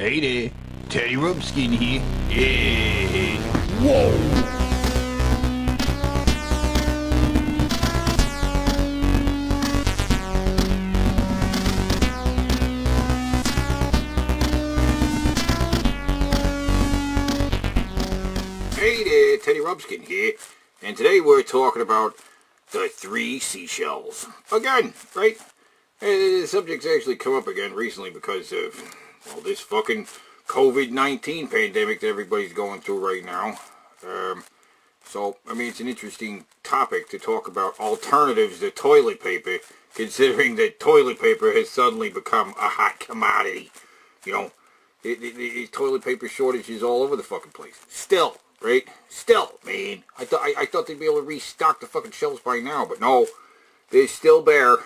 Hey there, Teddy Rumpskin here. Yeah. Whoa. Hey there, Teddy Rubskin here, and today we're talking about the three seashells. Again, right? And the subject's actually come up again recently because of, well, this fucking COVID-19 pandemic that everybody's going through right now. Um, so, I mean, it's an interesting topic to talk about alternatives to toilet paper, considering that toilet paper has suddenly become a hot commodity. You know, it, it, it, toilet paper shortages all over the fucking place. Still, right? Still, man. I thought I, I, thought they'd be able to restock the fucking shelves by now, but no, they're still bare.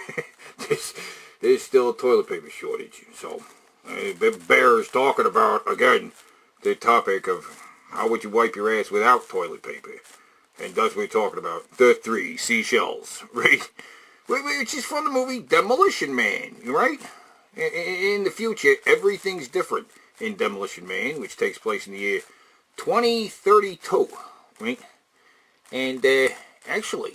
there's, there's still a toilet paper shortage. So, uh, Bear is talking about again the topic of how would you wipe your ass without toilet paper, and that's what we're talking about. The three seashells, right? Wait, wait, Which is from the movie Demolition Man, right? In the future, everything's different in Demolition Man, which takes place in the year 2032, right? And uh, actually,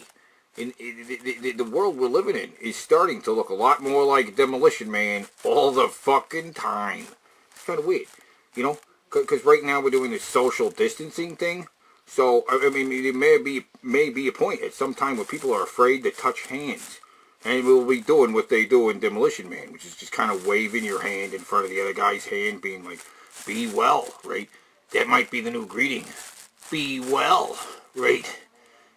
in, in the, the, world we're living in is starting to look a lot more like Demolition Man all the fucking time. It's kind of weird, you know? Because right now we're doing this social distancing thing. So, I mean, there may be, may be a point at some time where people are afraid to touch hands. And we'll be doing what they do in Demolition Man, which is just kind of waving your hand in front of the other guy's hand, being like, be well, right? That might be the new greeting. Be well, right?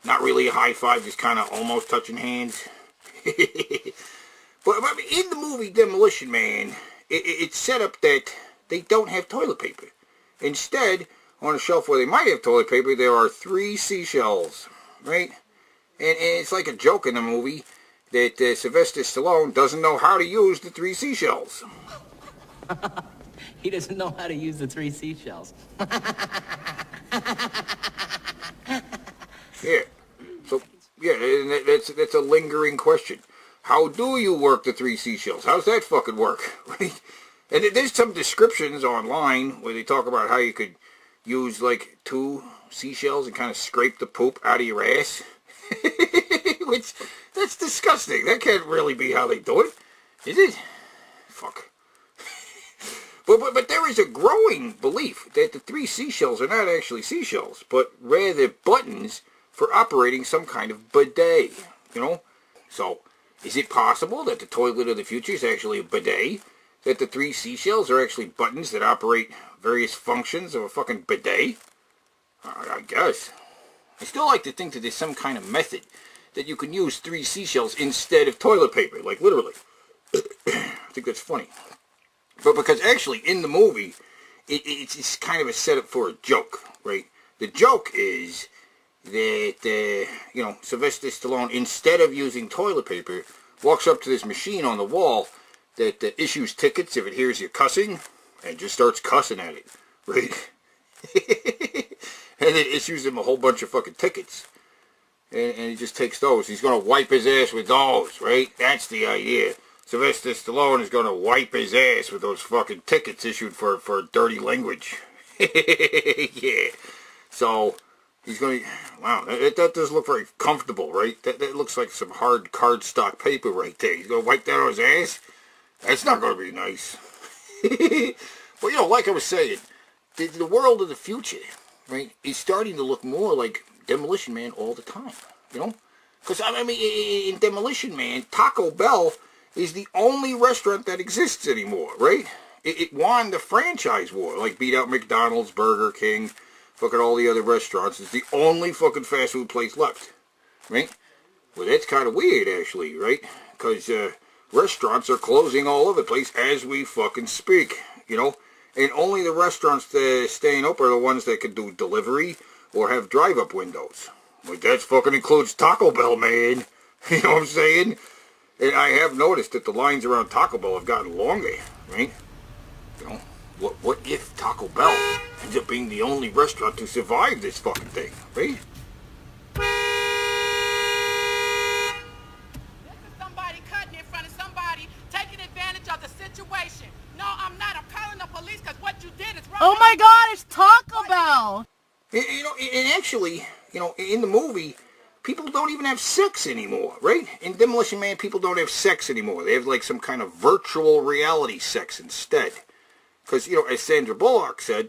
Not really a high five, just kind of almost touching hands. but, but, in the movie Demolition Man, it, it's set up that they don't have toilet paper. Instead, on a shelf where they might have toilet paper, there are three seashells, right? And, and it's like a joke in the movie that uh, Sylvester Stallone doesn't know how to use the three seashells. He doesn't know how to use the three seashells. yeah. So, yeah, that's, that's a lingering question. How do you work the three seashells? How's that fucking work? Right? And there's some descriptions online where they talk about how you could use like two seashells and kind of scrape the poop out of your ass. Which, that's disgusting. That can't really be how they do it. Is it? Fuck. But, but, but there is a growing belief that the three seashells are not actually seashells, but rather buttons for operating some kind of bidet, you know? So, is it possible that the toilet of the future is actually a bidet? That the three seashells are actually buttons that operate various functions of a fucking bidet? I, guess. I still like to think that there's some kind of method that you can use three seashells instead of toilet paper, like literally. I think that's funny. But because actually in the movie, it, it's, it's kind of a setup for a joke, right? The joke is that, uh, you know, Sylvester Stallone, instead of using toilet paper, walks up to this machine on the wall that uh, issues tickets if it hears you cussing and just starts cussing at it, right? and it issues him a whole bunch of fucking tickets. And, and he just takes those. He's going to wipe his ass with those, right? That's the idea. Sylvester Stallone is going to wipe his ass with those fucking tickets issued for, for dirty language. yeah. So, he's going to... Wow, that, that does look very comfortable, right? That, that looks like some hard cardstock paper right there. He's going to wipe that on his ass? That's not going to be nice. but, you know, like I was saying, the, the world of the future, right, is starting to look more like Demolition Man all the time, you know? Because, I mean, in Demolition Man, Taco Bell is the only restaurant that exists anymore, right? It, it won the franchise war, like beat out McDonald's, Burger King, fucking all the other restaurants. It's the only fucking fast food place left, right? Well, that's kind of weird, actually, right? Because uh, restaurants are closing all over the place as we fucking speak, you know? And only the restaurants that are staying open are the ones that can do delivery or have drive-up windows. Like, that fucking includes Taco Bell, man. You know what I'm saying? And I have noticed that the lines around Taco Bell have gotten longer, right? You know, what, what if Taco Bell ends up being the only restaurant to survive this fucking thing, right? No, I'm not. I'm calling the police because what you did is wrong. Oh my God, it's Taco Bell. You know, and actually, you know, in the movie, people don't even have sex anymore, right? In Demolition Man, people don't have sex anymore. They have like some kind of virtual reality sex instead. Because, you know, as Sandra Bullock said,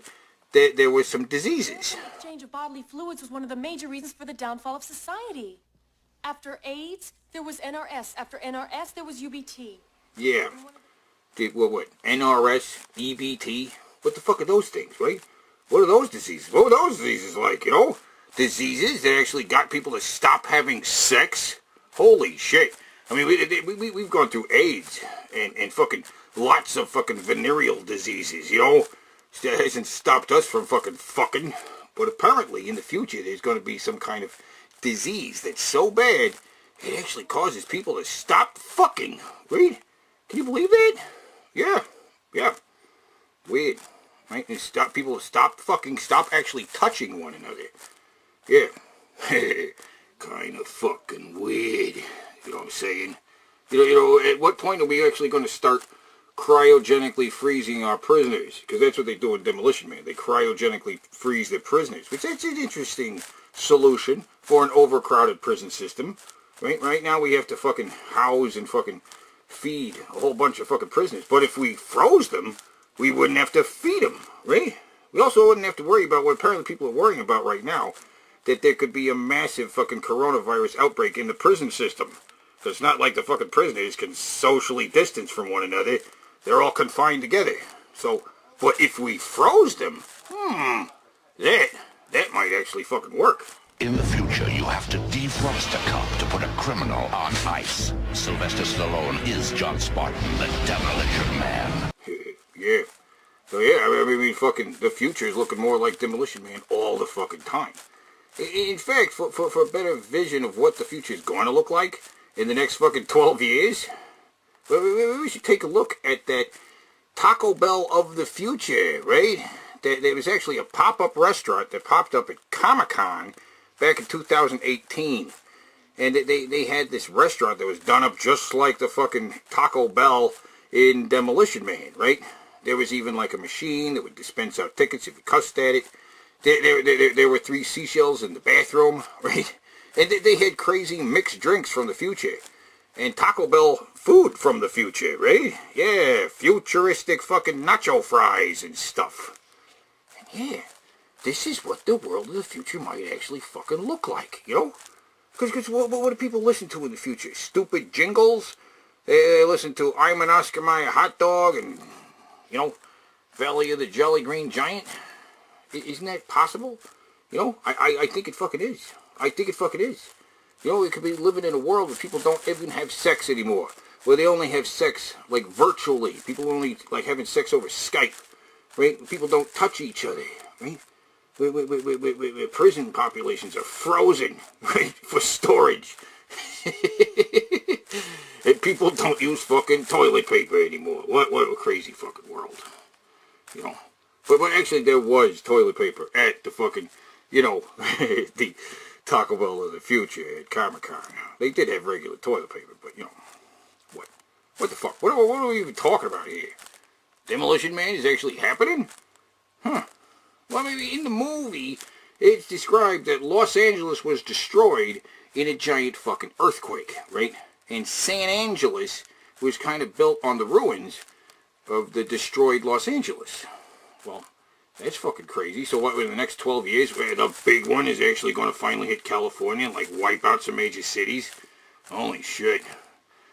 there, there was some diseases. Exchange of bodily fluids was one of the major reasons for the downfall of society. After AIDS, there was NRS. After NRS, there was UBT. Yeah. Did, what, what? NRS, EBT? What the fuck are those things, right? What are those diseases? What were those diseases like, you know? Diseases that actually got people to stop having sex? Holy shit. I mean, we, we, we, we've gone through AIDS and, and fucking lots of fucking venereal diseases, you know? That hasn't stopped us from fucking fucking. But apparently, in the future, there's going to be some kind of disease that's so bad, it actually causes people to stop fucking. Right? Can you believe that? Yeah. Yeah. Weird. Right? And stop people stop fucking stop actually touching one another. Yeah. kind of fucking weird. You know what I'm saying? You know, you know, at what point are we actually going to start cryogenically freezing our prisoners? Because that's what they do in Demolition Man. They cryogenically freeze their prisoners, which that's an interesting solution for an overcrowded prison system. Right? Right now we have to fucking house and fucking feed a whole bunch of fucking prisoners. But if we froze them, we wouldn't have to feed them, right? We also wouldn't have to worry about what apparently people are worrying about right now, that there could be a massive fucking coronavirus outbreak in the prison system. So it's not like the fucking prisoners can socially distance from one another. They're all confined together. So, but if we froze them, hmm, that, that might actually fucking work. In the future, you have to defrost a cop to put a criminal on ice. Sylvester Stallone is John Spartan, the Demolition Man. yeah. So yeah, I mean, fucking, the future is looking more like Demolition Man all the fucking time. In fact, for, for, for a better vision of what the future is going to look like in the next fucking 12 years, we should take a look at that Taco Bell of the future, right? There was actually a pop-up restaurant that popped up at Comic-Con back in 2018. And they, they had this restaurant that was done up just like the fucking Taco Bell in Demolition Man, right? There was even like a machine that would dispense out tickets if you cussed at it. There, there, there, there were three seashells in the bathroom, right? And they, they had crazy mixed drinks from the future. And Taco Bell food from the future, right? Yeah, futuristic fucking nacho fries and stuff. And yeah, this is what the world of the future might actually fucking look like, you know? Because what, what do people listen to in the future? Stupid jingles? They listen to I'm an Oscar Mayer hot dog and, you know, Valley of the Jolly Green Giant? Isn't that possible? You know, I, I, I think it fucking is. I think it fucking is. You know, we could be living in a world where people don't even have sex anymore. Where they only have sex, like, virtually. People only, like, having sex over Skype. Right? People don't touch each other. Right? Where, where, where, where, where prison populations are frozen. Right? For storage. and people don't use fucking toilet paper anymore. What, what a crazy fucking world. You know? But, but actually there was toilet paper at the fucking, you know, the Taco Bell of the future at Comic-Con. They did have regular toilet paper, but, you know? What the fuck? What, what are we even talking about here? Demolition Man is actually happening? Huh. Well, maybe in the movie, it's described that Los Angeles was destroyed in a giant fucking earthquake, right? And San Angeles was kind of built on the ruins of the destroyed Los Angeles. Well, that's fucking crazy. So what, in the next 12 years, where the big one is actually going to finally hit California and, like, wipe out some major cities? Holy shit.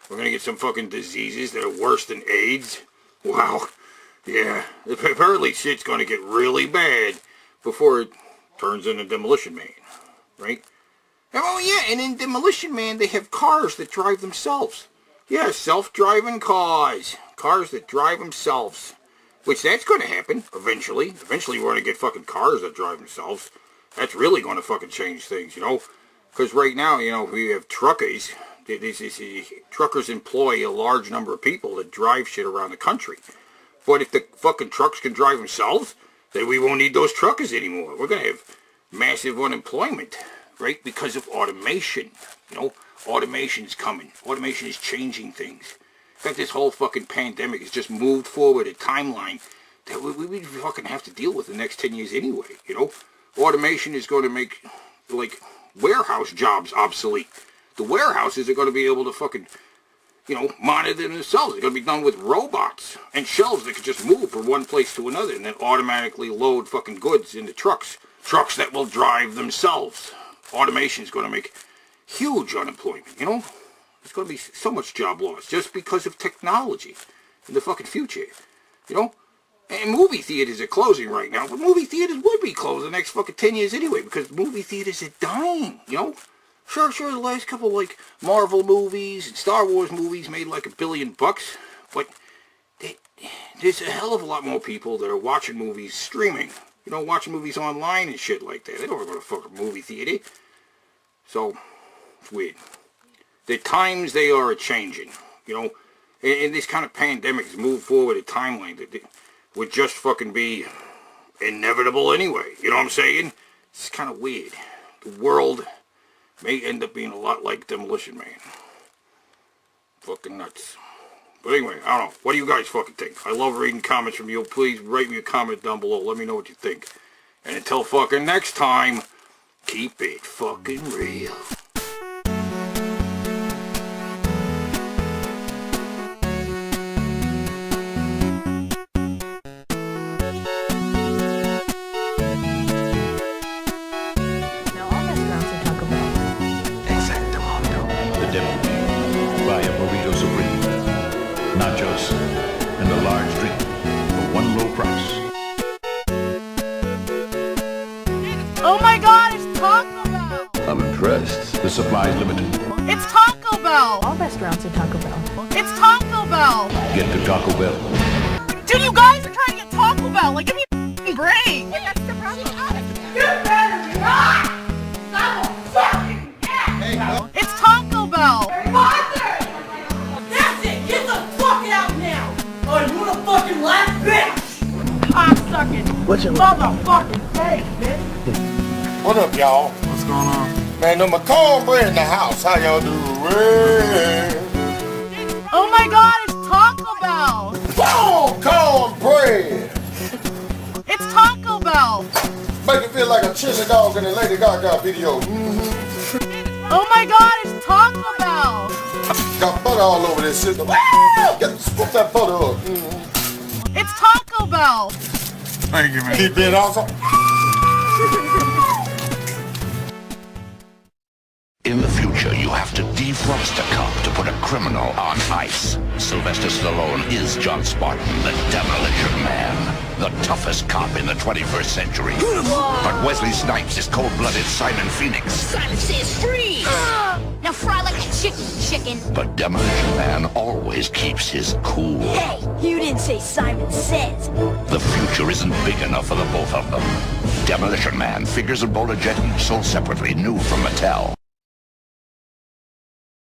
We're to get some fucking diseases that are worse than AIDS? Wow. Yeah. Apparently shit's to get really bad before it turns into Demolition Man. Right? Oh, yeah, and in Demolition Man, they have cars that drive themselves. Yeah, self-driving cars. Cars that drive themselves. Which that's going to happen eventually. Eventually we're going to get fucking cars that drive themselves. That's really going to fucking change things, you know. Because right now, you know, we have truckers. Truckers employ a large number of people that drive shit around the country. But if the fucking trucks can drive themselves, then we won't need those truckers anymore. We're going to have massive unemployment, right? Because of automation. You know, automation's coming. Automation is changing things. In fact, this whole fucking pandemic has just moved forward a timeline that we, we, we fucking have to deal with the next 10 years anyway, you know? automation is going to make like warehouse jobs obsolete. The warehouses are going to be able to fucking you know, monitor themselves. They're going to be done with robots and shelves that can just move from one place to another and then automatically load fucking goods into trucks. Trucks that will drive themselves. Automation is going to make huge unemployment, you know? There's going to be so much job loss just because of technology in the fucking future, you know? And movie theaters are closing right now, but movie theaters would be closed the next fucking 10 years anyway because movie theaters are dying, you know? Sure, sure, the last couple like Marvel movies and Star Wars movies made like a billion bucks, but they, there's a hell of a lot more people that are watching movies streaming. You know, watching movies online and shit like that. They don't go to fucking movie theater. So, it's weird. The times they are changing, you know, and this kind of pandemics move forward a timeline that would just fucking be inevitable anyway. You know what I'm saying? It's kind of weird. The world may end up being a lot like Demolition Man. Fucking nuts. But anyway, I don't know. What do you guys fucking think? I love reading comments from you. Please write me a comment down below. Let me know what you think. And until fucking next time, keep it fucking real. And a large drink for one low price. Oh my god, it's Taco Bell! I'm impressed. The supply is limited. It's Taco Bell! All restaurants are Taco Bell. It's Taco Bell! Get to Taco Bell. Dude, you guys are trying to get Taco Bell! Like, give me a break! Cocksucking! What's your motherfucking face, bitch? What up, y'all? What's going on? Man, no, my cornbread in the house. How y'all doing? Oh my god, it's Taco Bell! Boom! Cornbread! It's Taco Bell! Make it feel like a chili dog in a Lady Gaga video. Oh my god, it's Taco Bell! Got butter all over this shit. Woo! Get scoop that butter up. Mhm. It's Taco Bell! Thank you, man. Keep being awesome. In the future, you have to defrost a cop to put a criminal on ice. Sylvester Stallone is John Spartan, the Demolition Man, the toughest cop in the 21st century. But Wesley Snipes is cold-blooded Simon Phoenix. Simon says freeze! Now fry like a chicken, chicken. But Demolition Man always keeps his cool. Hey, you didn't say Simon says. The future isn't big enough for the both of them. Demolition Man figures and Bola Jet sold separately, new from Mattel.